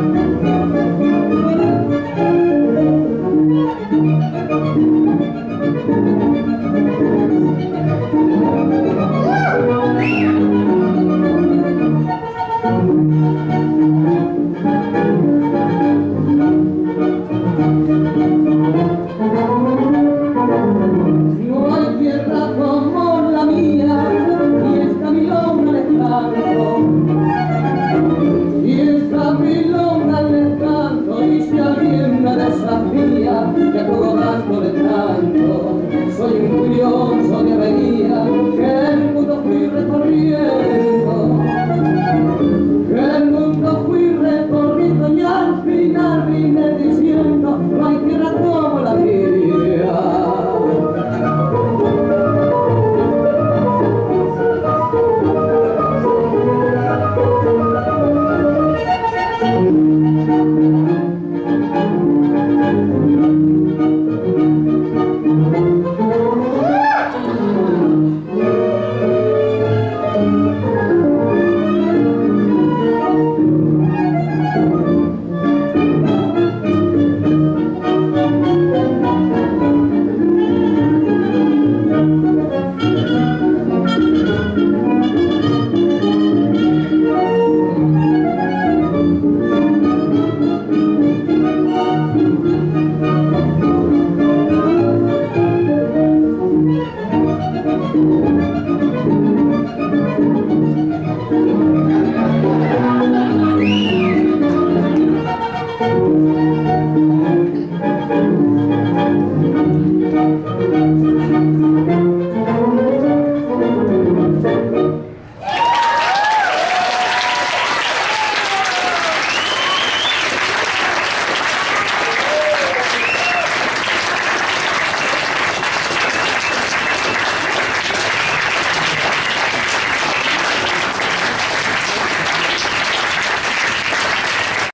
Música